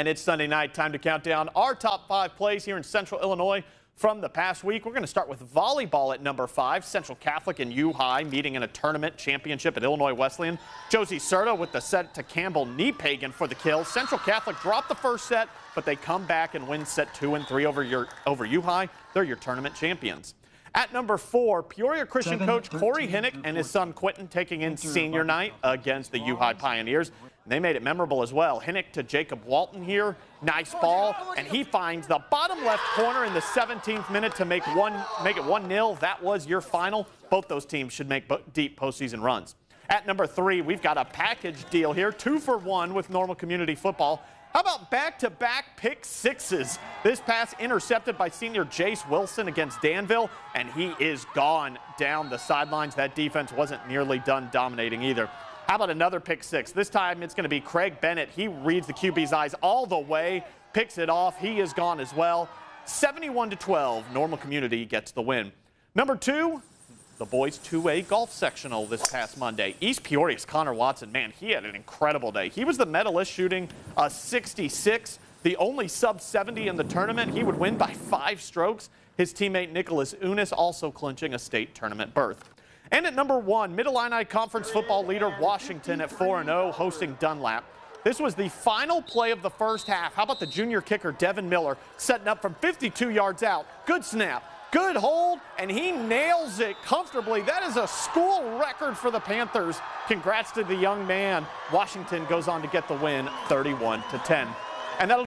And it's Sunday night, time to count down our top five plays here in Central Illinois from the past week. We're going to start with volleyball at number five. Central Catholic and U High meeting in a tournament championship at Illinois Wesleyan. Josie Serta with the set to Campbell Pagan for the kill. Central Catholic dropped the first set, but they come back and win set two and three over your over U High. They're your tournament champions. At number four, Peoria Christian Seven, coach 13, Corey Hinnick and his son Quentin taking in senior night against the U High Pioneers. They made it memorable as well. Hinnick to Jacob Walton here. Nice ball. And he finds the bottom left corner in the 17th minute to make one make it 1-0. That was your final. Both those teams should make deep postseason runs. At number three, we've got a package deal here. Two for one with normal community football. How about back-to-back -back pick sixes? This pass intercepted by senior Jace Wilson against Danville, and he is gone down the sidelines. That defense wasn't nearly done dominating either. How about another pick six? This time it's going to be Craig Bennett. He reads the QB's eyes all the way, picks it off. He is gone as well. 71 to 12, Normal Community gets the win. Number two, the boys 2A golf sectional this past Monday. East Peoria's Connor Watson, man, he had an incredible day. He was the medalist shooting a 66, the only sub 70 in the tournament. He would win by five strokes. His teammate Nicholas Unis also clinching a state tournament berth. And at number one, Mid-Illini Conference football leader Washington at 4-0 hosting Dunlap. This was the final play of the first half. How about the junior kicker, Devin Miller, setting up from 52 yards out. Good snap, good hold, and he nails it comfortably. That is a school record for the Panthers. Congrats to the young man. Washington goes on to get the win 31 to 10. And that'll